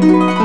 Música